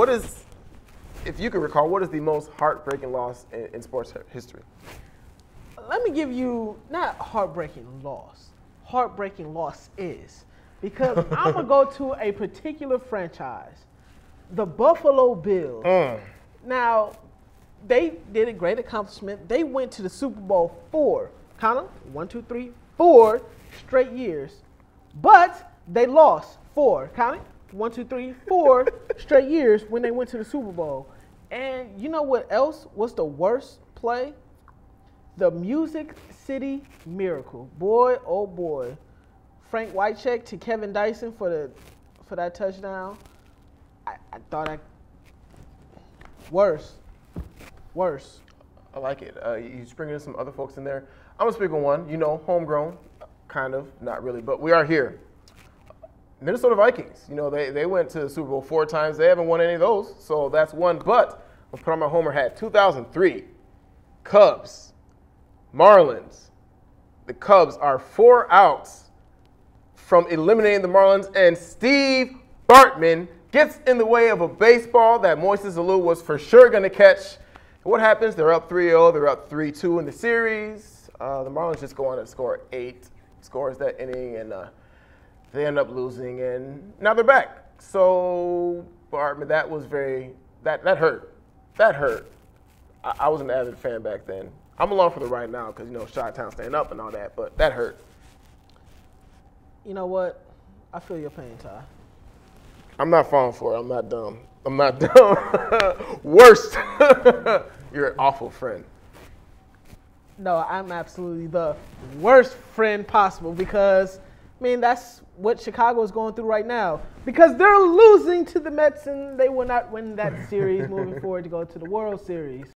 what is, if you can recall, what is the most heartbreaking loss in, in sports history? Let me give you not heartbreaking loss. Heartbreaking loss is because I'm gonna go to a particular franchise, the Buffalo Bills. Mm. Now, they did a great accomplishment. They went to the Super Bowl four, count them, one, two, three, four straight years. But they lost four, count it, one, two, three, four straight years when they went to the Super Bowl. And you know what else was the worst play? The Music City Miracle. Boy, oh boy. Frank Wycheck to Kevin Dyson for the for that touchdown. I, I thought I worse. Worse. I like it. Uh, he's bringing in some other folks in there. I'm gonna speak on one. You know, homegrown, kind of, not really, but we are here. Minnesota Vikings. You know, they, they went to the Super Bowl four times. They haven't won any of those, so that's one. But I'll put on my homer hat. 2003, Cubs, Marlins. The Cubs are four outs from eliminating the Marlins, and Steve Bartman gets in the way of a baseball that Moises Alou was for sure going to catch. What happens? They're up 3-0. They're up 3-2 in the series. Uh, the Marlins just go on and score eight scores that inning, and uh, they end up losing, and now they're back. So, Bartman, that was very that that hurt. That hurt. I, I was an avid fan back then. I'm along for the ride now because you know Shot Town staying up and all that, but that hurt. You know what? I feel your pain, Ty. I'm not falling for it. I'm not dumb. I'm not dumb. Worst. You're an awful friend. No, I'm absolutely the worst friend possible because, I mean, that's what Chicago is going through right now. Because they're losing to the Mets and they will not win that series moving forward to go to the World Series.